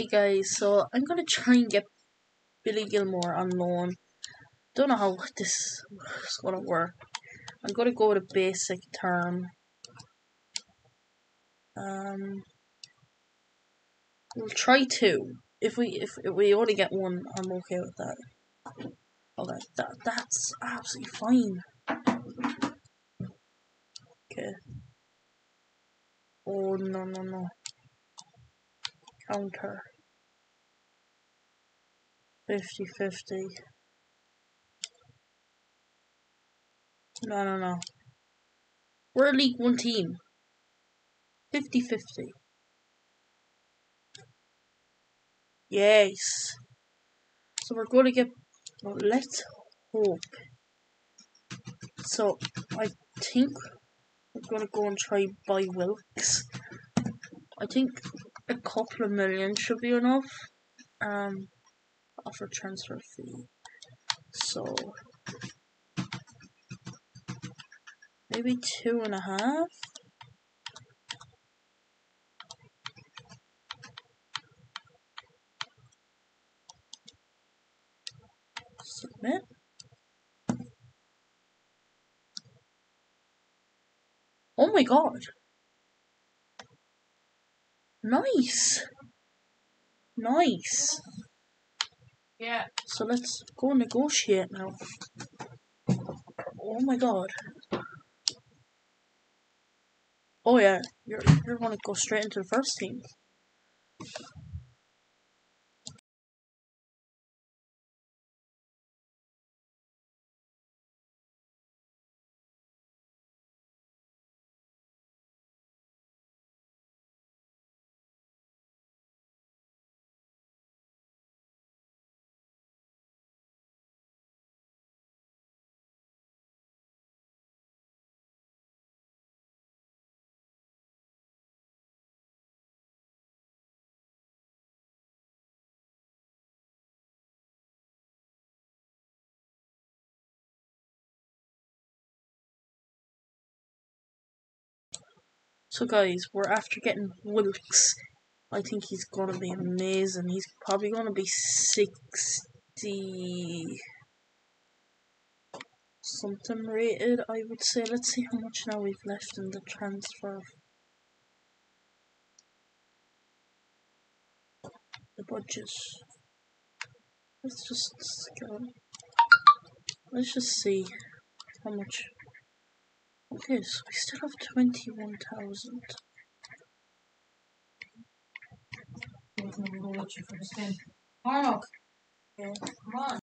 Hey guys, so I'm gonna try and get Billy Gilmour on loan. Don't know how this is gonna work. I'm gonna go with a basic term. Um, we'll try two. If we if, if we only get one, I'm okay with that. Okay, that that's absolutely fine. Okay. Oh no no no. Counter. 50 50. No, no, no. We're a League One team. 50 50. Yes. So we're going to get. Well, let's hope. So I think we're going to go and try buy Wilkes. I think a couple of million should be enough. Um, offer transfer fee. So maybe two and a half. Submit. Oh my god. Nice. Nice. Yeah. So let's go negotiate now. Oh my god. Oh yeah, you're you're gonna go straight into the first team. So guys, we're after getting Wilkes. I think he's gonna be amazing. He's probably gonna be sixty something rated, I would say. Let's see how much now we've left in the transfer. The budget. Let's just go. Let's just see how much. Okay, so we still have twenty-one thousand. I'm gonna go watch you for the spin. Marnock. Yeah. Come on.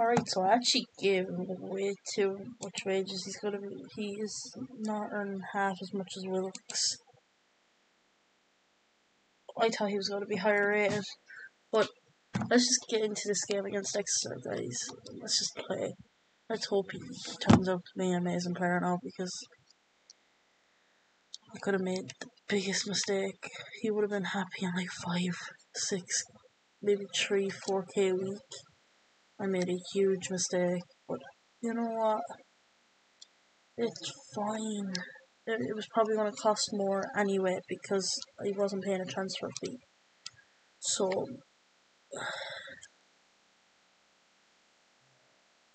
Alright, so I actually gave him way too much wages. He's gonna be he is not earning half as much as Wilkes. I thought he was gonna be higher rated. But let's just get into this game against Exeter guys. Let's just play. Let's hope he turns out to be an amazing player now because I could have made the biggest mistake. He would have been happy on like five, six, maybe three, four K a week. I made a huge mistake, but you know what? It's fine. It, it was probably going to cost more anyway because I wasn't paying a transfer fee. So,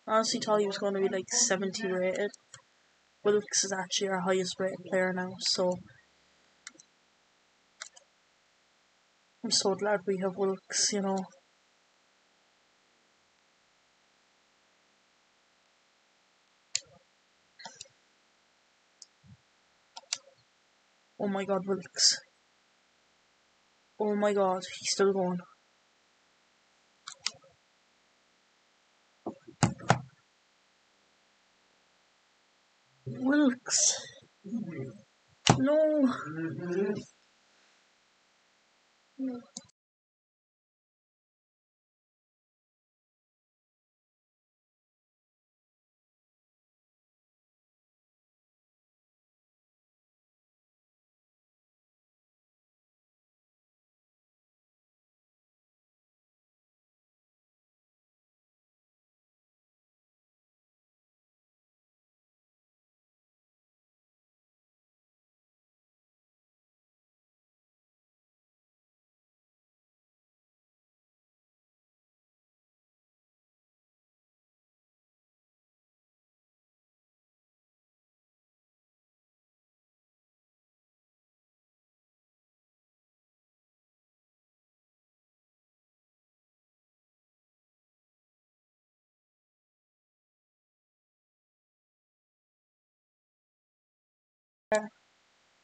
honestly he was going to be like 70 rated. Wilkes is actually our highest rated player now, so I'm so glad we have Wilkes, you know. Oh my god, Wilkes. Oh my god, he's still going. Wilkes. No.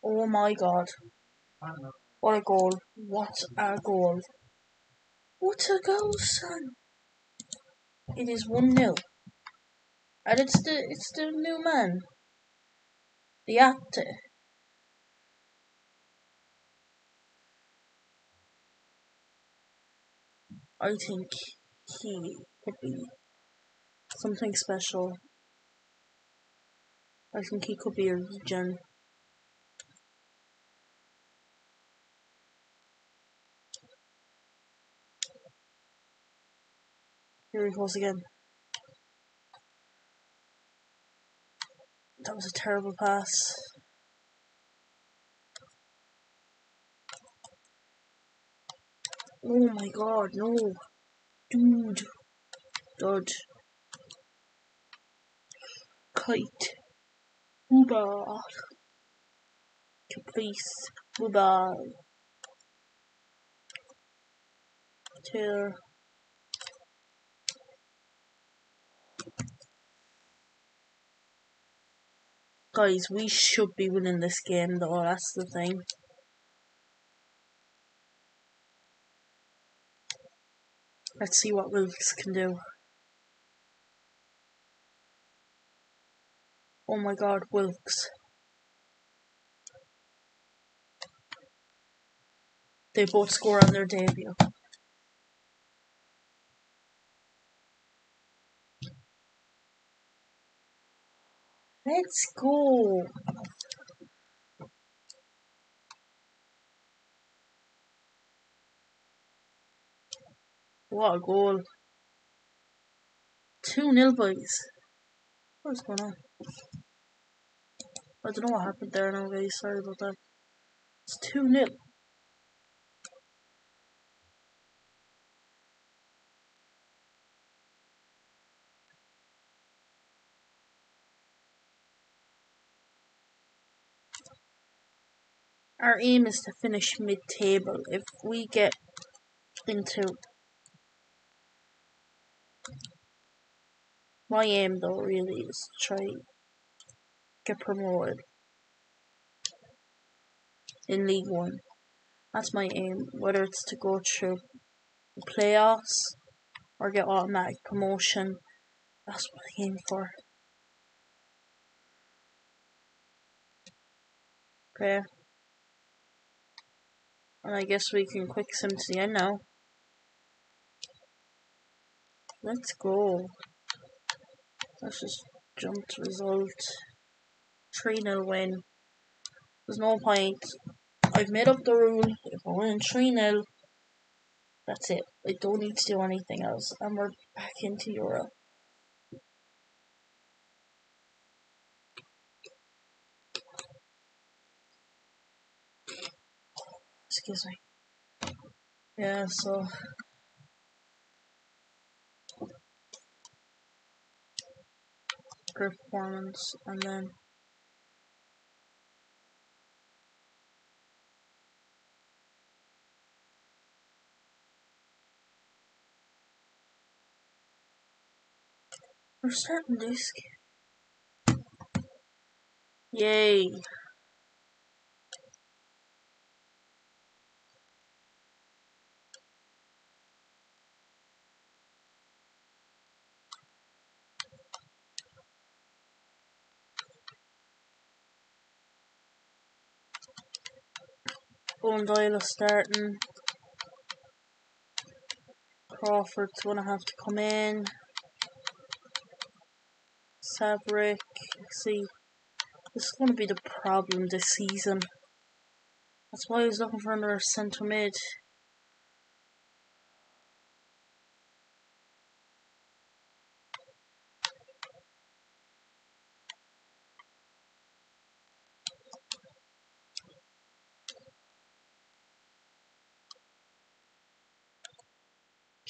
Oh my god. What a goal. What a goal. What a goal, son. It is 1 0. And it's the it's the new man. The actor. I think he could be something special. I think he could be a regen. Here he goes again. That was a terrible pass. Oh my god, no. Dude. Dud. Kite. Uber. Caprice. Uber. Taylor. Guys, we should be winning this game though, that's the thing. Let's see what Wilkes can do. Oh my god, Wilkes. They both score on their debut. Let's go. What a goal. 2 0, boys. What's going on? I don't know what happened there now, guys. Sorry about that. It's 2 0. Our aim is to finish mid table. If we get into my aim though really is to try get promoted in League One. That's my aim, whether it's to go through the playoffs or get automatic promotion. That's what I came for. Okay. And I guess we can quick sim to the end now. Let's go. Let's just jump to result. 3 0 win. There's no point. I've made up the rule. If I win 3 0, that's it. I don't need to do anything else. And we're back into Europe. Excuse me. Yeah, so performance and then We're starting game. Yay. Eoin Doyle is starting. Crawford's gonna have to come in. Savric, see, this is gonna be the problem this season. That's why I was looking for another centre mid.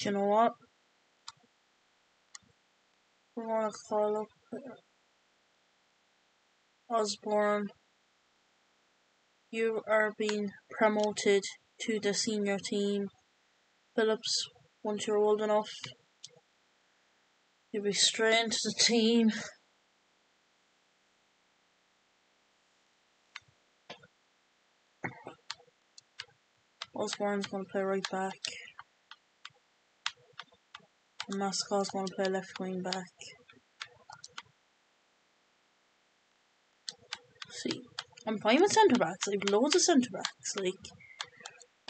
You know what? We're gonna call up Osborne. You are being promoted to the senior team. Phillips, once you're old enough, you'll be straight into the team. Osborne's gonna play right back. Mascot's going to play left wing back. See, I'm playing with centre backs. I have loads of centre backs. Like,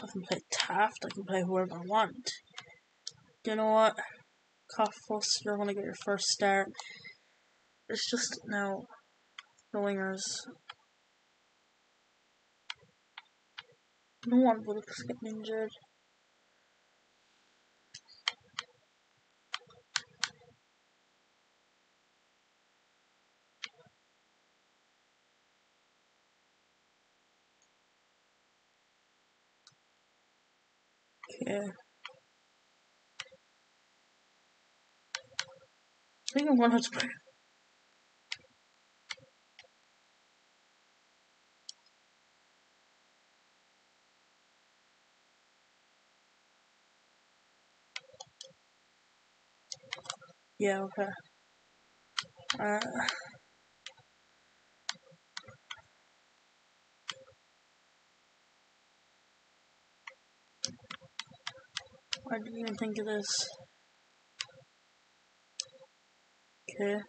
I can play Taft. I can play whoever I want. You know what? Cough you're to get your first start. It's just now the wingers. No one will get injured. Yeah. I think I'm gonna have to play. Yeah, okay. Uh, I didn't even think of this. Okay.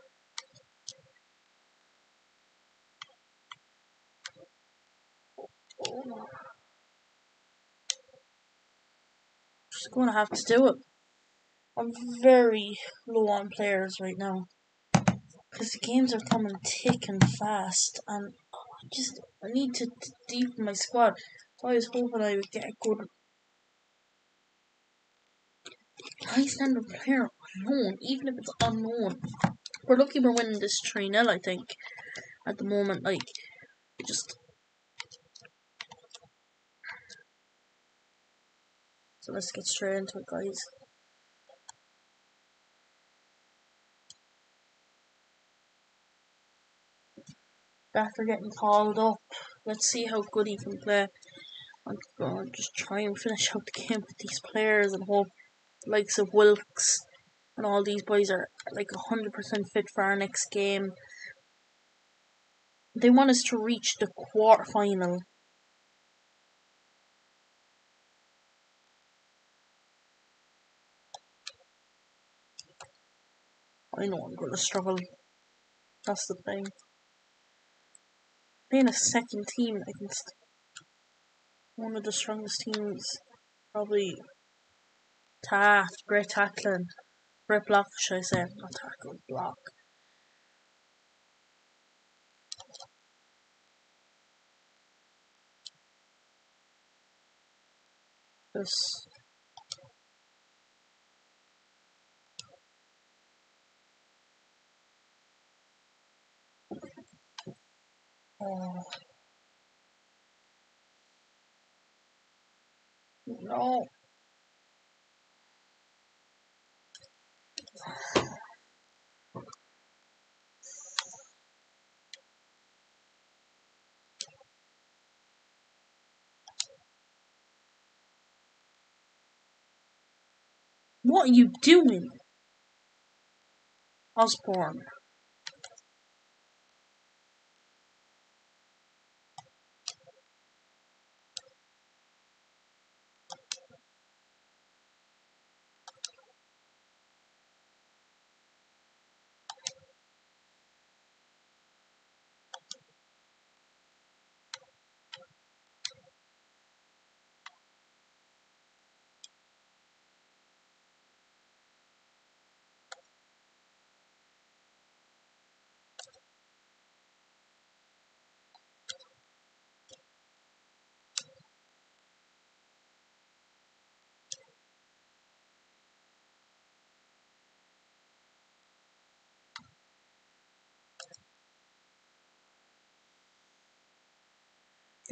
Just gonna have to do it. I'm very low on players right now. Because the games are coming thick and fast, and I just I need to deepen my squad. I was hoping I would get a good high standard player unknown, even if it's unknown. We're lucky we're winning this 3 0, I think, at the moment. Like, just. So let's get straight into it, guys. After getting called up, let's see how good he can play. I'm gonna just try and finish out the game with these players and hope likes of Wilkes and all these boys are like 100% fit for our next game. They want us to reach the quarter final. I know I'm gonna struggle. That's the thing. Being a second team against one of the strongest teams, probably Taft, great tackling, great block, should I say? Not tackle, block. This. Oh. No. What are you doing? Osborne.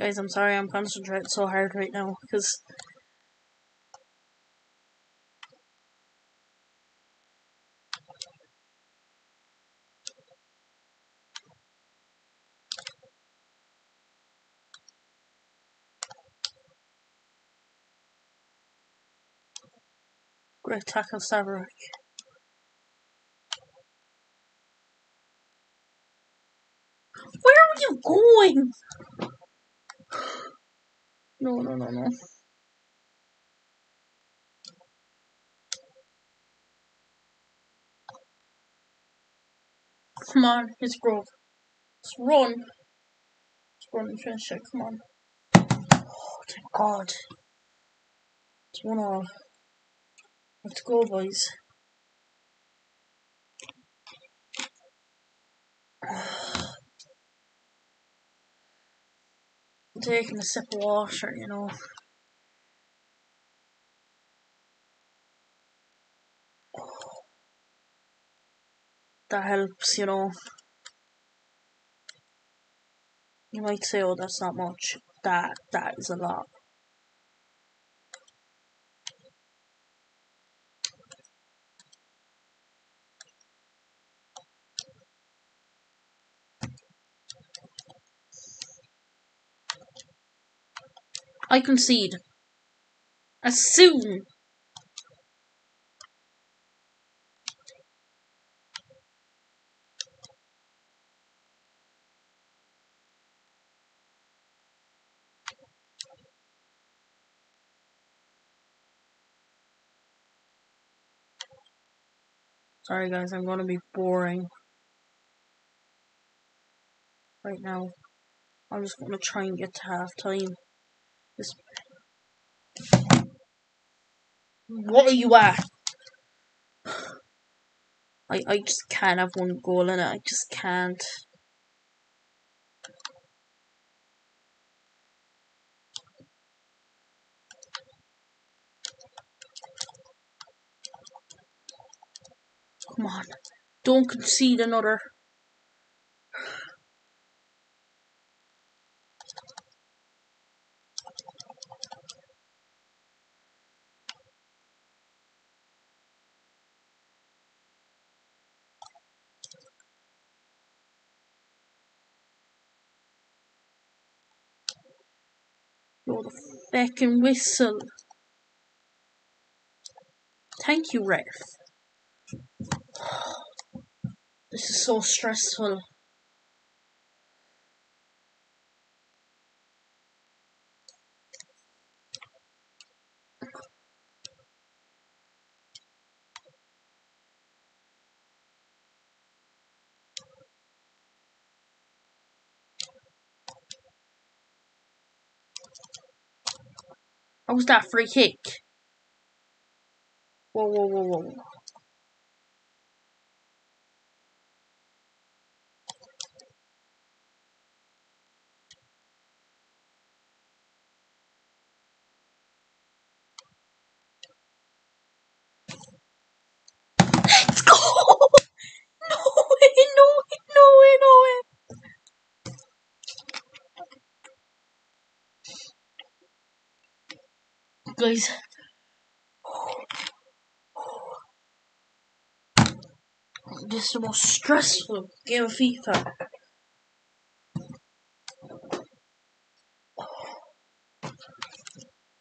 Guys, I'm sorry I'm concentrating so hard right now because great tackle Saverick. Where are you going? No, no, no, no. Come on, it's Grove. Let's run. Let's run and finish it. Come on. Oh, thank God. It's one all. Let's go, boys. taking a sip of water, you know. That helps, you know. You might say, oh, that's not much. That, that is a lot. I concede. As soon Sorry guys, I'm gonna be boring right now. I'm just gonna try and get to half time. This What are you at? I I just can't have one goal in it. I just can't. Come on. Don't concede another. Blow the feckin' whistle. Thank you, ref. This is so stressful. How was that free kick? Whoa, whoa, whoa, whoa. Let's go! No way, no way, no way, no way. Guys. This is the most stressful game of FIFA.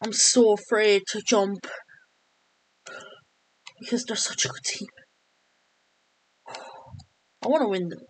I'm so afraid to jump because they're such a good team. I want to win them.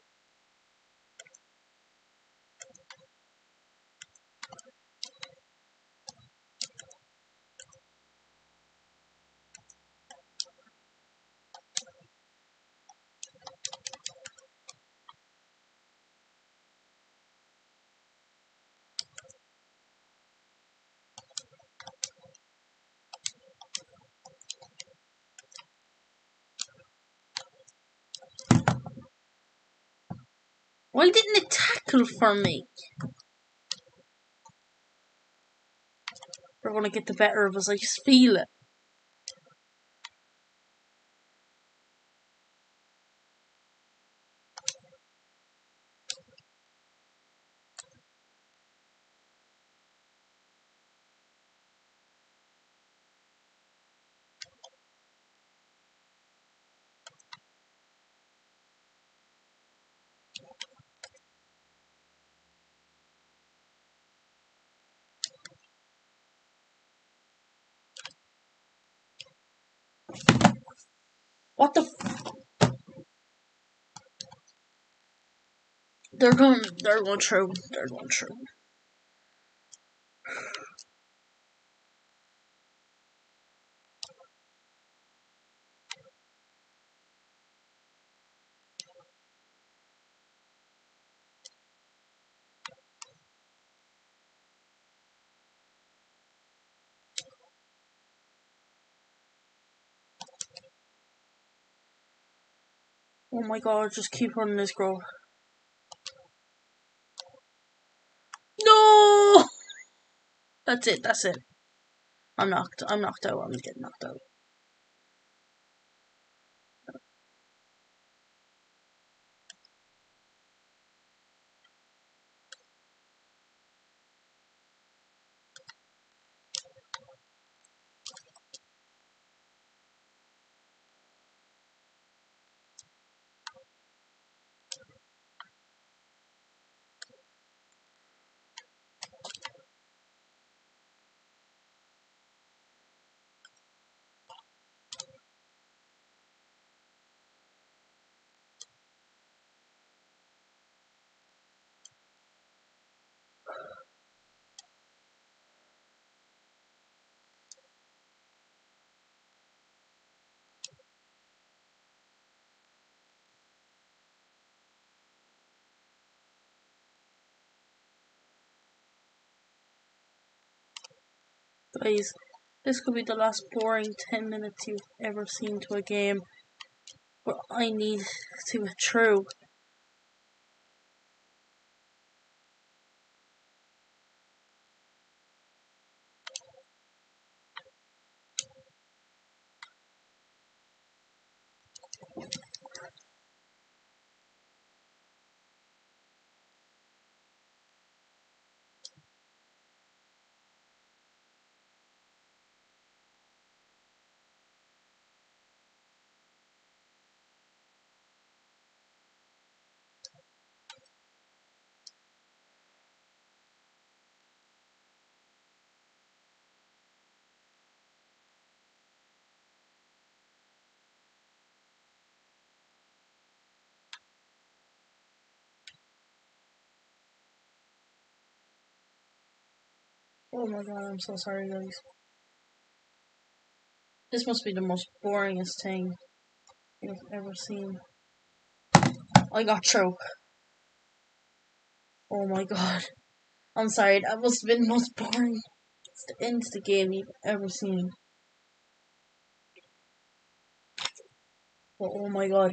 Why didn't it tackle for me? They're gonna get the better of us, I just feel it. What the f- They're going they're going through. They're going through. Oh my god, just keep running this girl. No That's it, that's it. I'm knocked I'm knocked out, I'm getting knocked out. Guys, this could be the last boring 10 minutes you've ever seen to a game. But I need to get. Oh my god, I'm so sorry, guys. This must be the most boringest thing you've ever seen. I got through. Oh my god. I'm sorry, that must have been the most boring It's the end of the game you've ever seen. Oh, oh my god.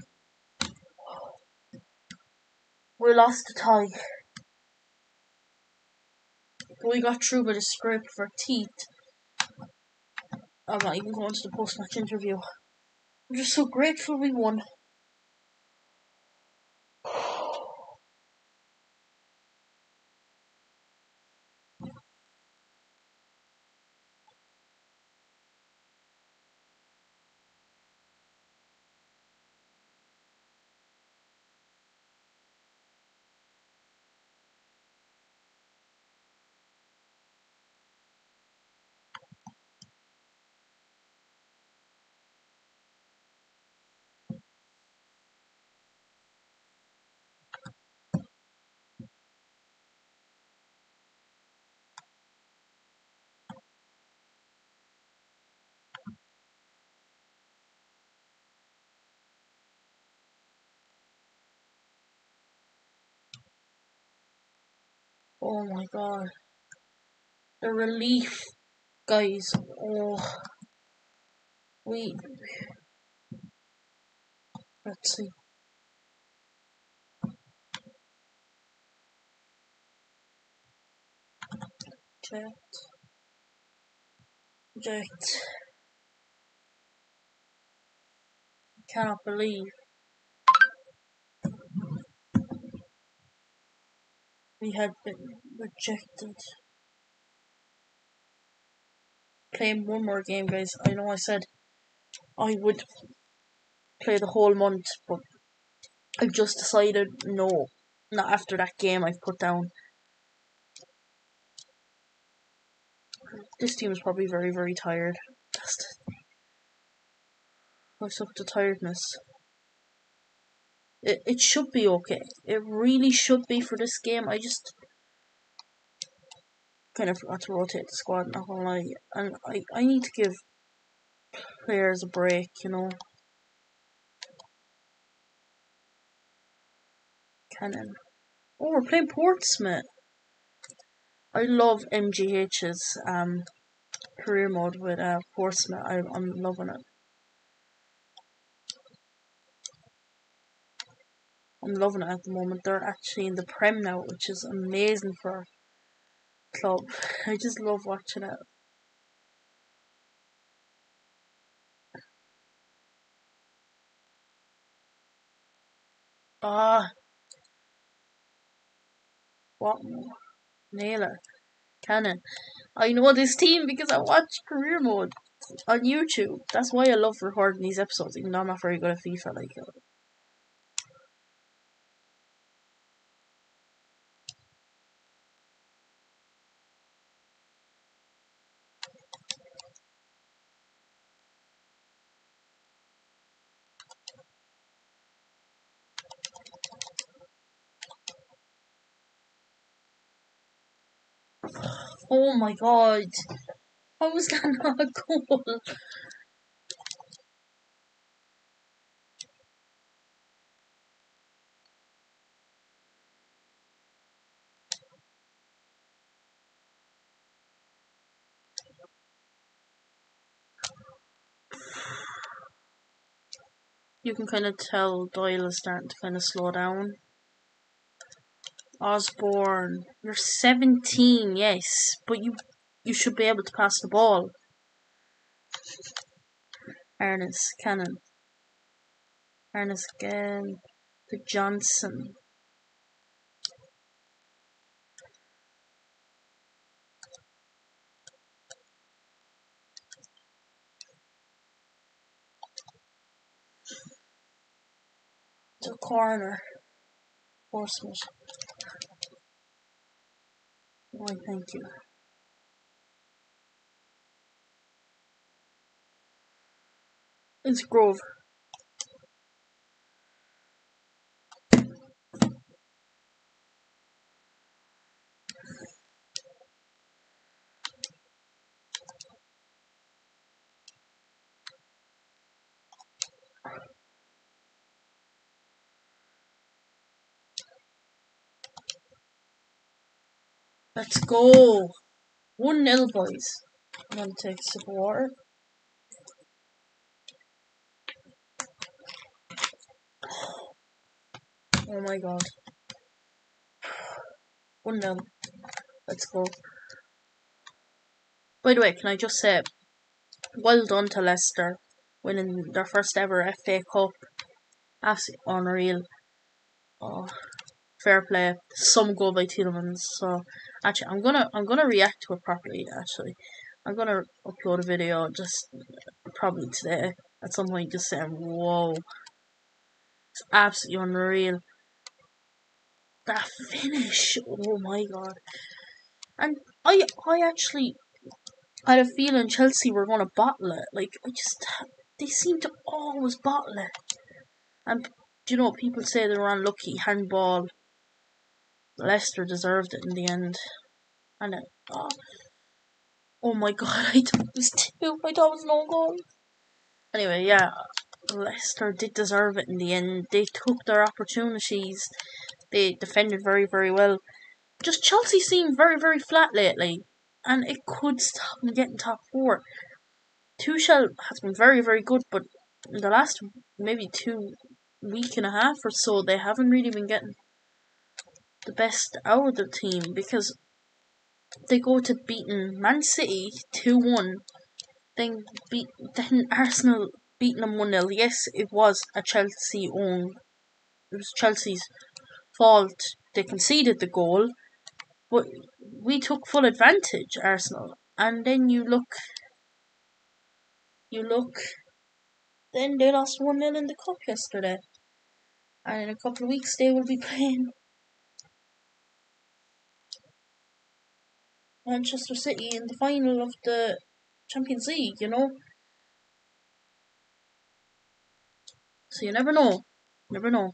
We lost the tie. We got through with a scrape of our teeth. I'm not even going to the post match interview. I'm just so grateful we won. Oh my god. The relief, guys. Oh. We. Let's see. Jet. Jet. I Cannot believe. We had been rejected. Playing one more game, guys. I know I said I would play the whole month, but I've just decided no. Not after that game I've put down. This team is probably very, very tired. Just What's up to tiredness? It it should be okay. It really should be for this game. I just kind of forgot to rotate the squad, not gonna lie. And I, I need to give players a break, you know. Cannon. Oh, we're playing Portsmouth. I love MGH's um career mode with uh, Portsmouth. I, I'm loving it. I'm loving it at the moment. They're actually in the Prem now, which is amazing for a club. I just love watching it. Ah. What? Naylor. Cannon. I know this team because I watch career mode on YouTube. That's why I love recording these episodes, even though I'm not very good at FIFA. Like, uh, Oh my god. How was that not a goal? You can kind of tell Doyle is starting to kind of slow down. Osborne, you're 17, yes, but you you should be able to pass the ball. Ernest Cannon. Ernest again to Johnson. To corner. Portsmouth. Why, thank you. Isgrove. Let's go. 1 nil, boys. I'm gonna take a sip of water. Oh my god. 1 nil. Let's go. By the way, can I just say, well done to Leicester winning their first ever FA Cup. Absolutely unreal. Oh, fair play. Some goal by Tielemans. So actually, I'm gonna I'm gonna react to it properly. Actually, I'm gonna upload a video just probably today at some point. Just saying, whoa, it's absolutely unreal. That finish, oh my god! And I I actually had a feeling Chelsea were gonna bottle it. Like I just they seem to always bottle it. And do you know what people say they were unlucky handball. Leicester deserved it in the end. And it, oh, oh my god, I thought it was two. I thought it was no goal. Anyway, yeah, Leicester did deserve it in the end. They took their opportunities. They defended very, very well. Just Chelsea seemed very, very flat lately, and it could stop them getting top four. Tuchel has been very, very good, but in the last maybe two week and a half or so, they haven't really been getting the best out of the team because they go to beating Man City two one, then beat then Arsenal beating them one 0 Yes, it was a Chelsea own. It was Chelsea's fault. They conceded the goal, but we took full advantage, Arsenal. And then you look you look, then they lost 1 0 in the cup yesterday. And in a couple of weeks, they will be playing Manchester City in the final of the Champions League, you know? So you never know. Never know.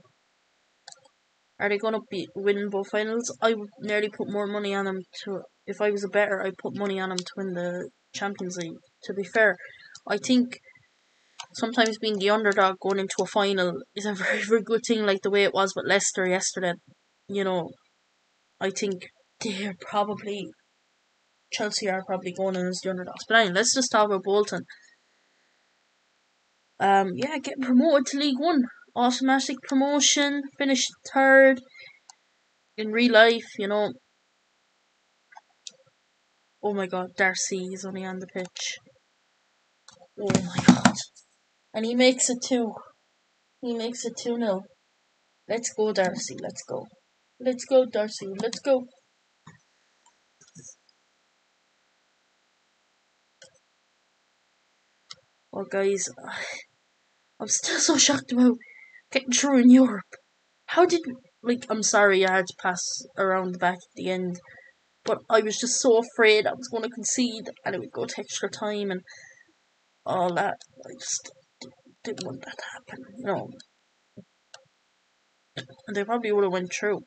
Are they going to be win both finals? I would nearly put more money on them to. If I was a better, I'd put money on them to win the Champions League. To be fair, I think sometimes being the underdog going into a final is a very, very good thing, like the way it was with Leicester yesterday. You know, I think they're probably Chelsea are probably going in as the underdogs. But anyway, let's just talk about Bolton. Um, yeah, getting promoted to League One, automatic promotion, finished third in real life. You know. Oh my God, Darcy is only on the pitch. Oh my god. And he makes it 2. He makes it 2 0. Let's go, Darcy. Let's go. Let's go, Darcy. Let's go. Well, guys, I'm still so shocked about getting through in Europe. How did, like, I'm sorry I had to pass around the back at the end, but I was just so afraid I was going to concede and it would go to extra time and all that. I just didn't want that to happen, you know. And they probably would have went through.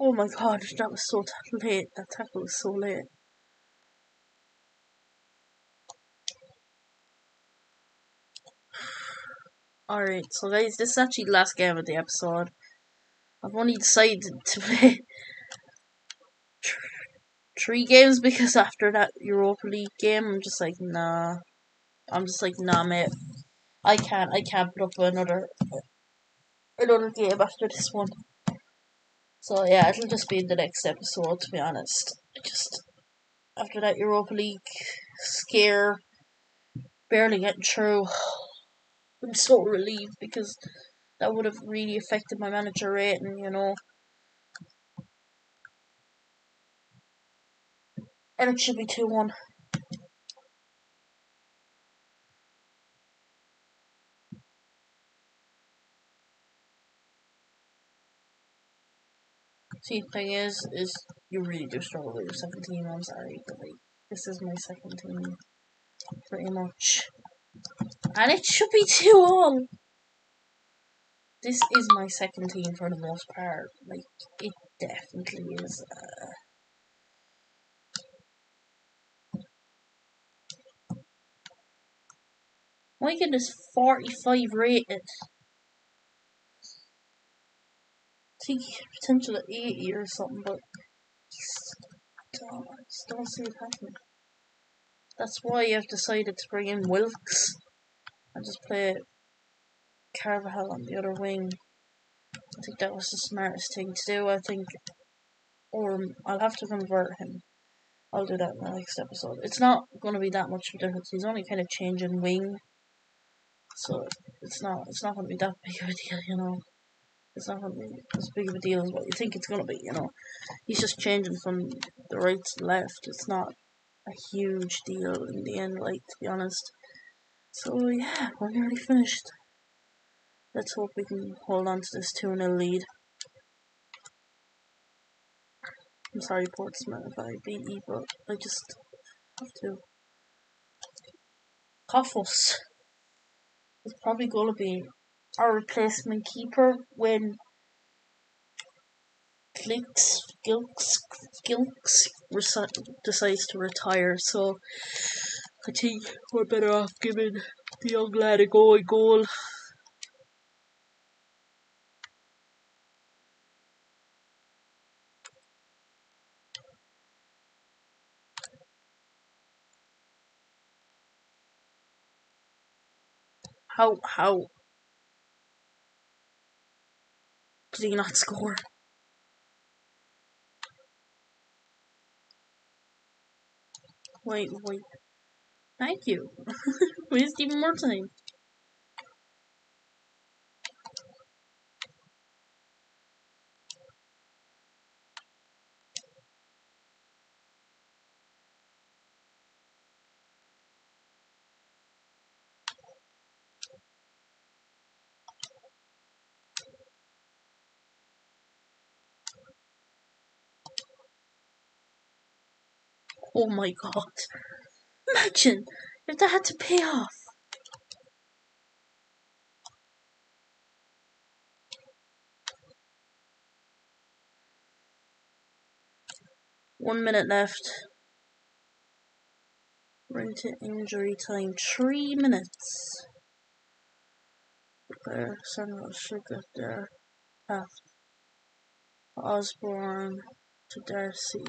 Oh my god, that was so late. That tackle was so late. Alright, so guys, this is actually the last game of the episode. I've only decided to play three games because after that Europa League game, I'm just like, nah. I'm just like, nah, mate. I can't, I can't put up another, another game after this one. So yeah, it'll just be in the next episode, to be honest. Just after that Europa League scare, barely getting through. I'm so relieved because that would have really affected my manager rating, you know. And it should be 2 1. See, thing is, is you really do struggle with your second team. I'm sorry, but like, this is my second team, pretty much, and it should be two all this is my second team for the most part. Like, it definitely is. Uh, my goodness, 45 rated. Think potential at 80 or something, but don't, don't see it happening. That's why I've decided to bring in Wilkes and just play Carvajal on the other wing. I think that was the smartest thing to do. I think, or I'll have to convert him. I'll do that in the next episode. It's not going to be that much of a difference. He's only kind of changing wing, so it's not it's not going to be that big of a deal, you know. It's not as big of a deal as what you think it's to be, you know. He's just changing from the right to the left. It's not a huge deal in the end, like to be honest. So yeah, we're nearly finished. Let's hope we can hold on to this 2 0 lead. I'm sorry, Portsmouth, if I beat you, but I just have to. Koffos is probably going to be our replacement keeper when Gilks, Gilks, Gilks decides to retire. So I think we're better off giving the young lad a go a goal. How how did he not score? Wait, wait. Thank you. Waste even more time. Oh my god. Imagine if that had to pay off. One minute left. We're injury time. Three minutes. There, Samuel should get there. Path. Osborne to Darcy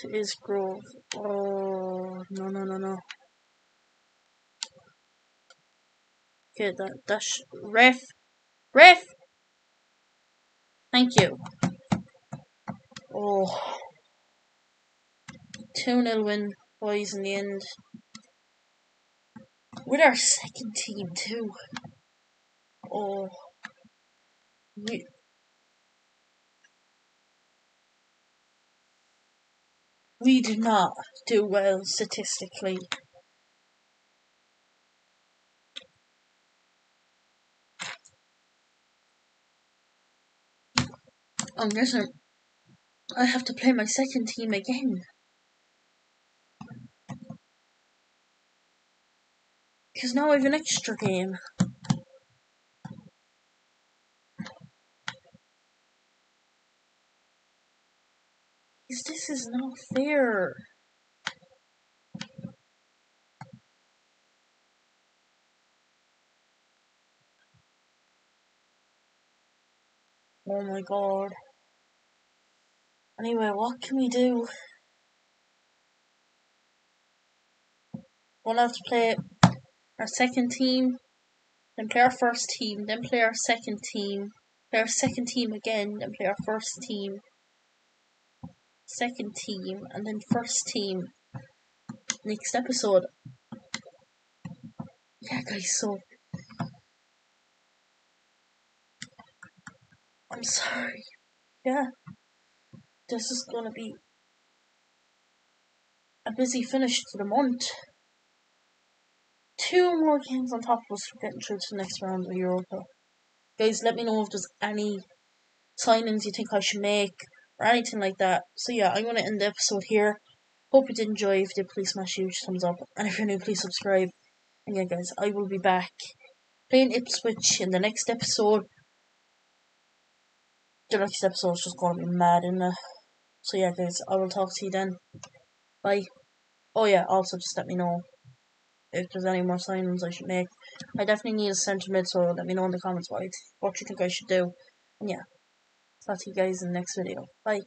to Isgrove. Oh, no, no, no, no. Okay, that, that's, ref, ref! Thank you. Oh. 2 0 win, boys, in the end. With our second team, too. Oh. We, we did not do well statistically. I'm guessing I have to play my second team again. Because now I have an extra game. Because this is not fair. Oh my god. Anyway, what can we do? We'll have to play our second team, then play our first team, then play our second team, play our second team again, then play our first team, second team, and then first team next episode. Yeah, guys, so. I'm sorry. Yeah. This is gonna be a busy finish to the month. Two more games on top of us for getting through to the next round of Europa. Guys, let me know if there's any signings you think I should make or anything like that. So yeah, I'm gonna end the episode here. Hope you did enjoy. If you did, please smash huge thumbs up. And if you're new, please subscribe. And yeah, guys, I will be back playing Ipswich in the next episode. The next episode is just gonna be mad, in the. So yeah, guys, I will talk to you then. Bye. Oh yeah, also just let me know if there's any more signings I should make. I definitely need a centre mid, so let me know in the comments what, what you think I should do. And yeah. Talk to you guys in the next video. Bye.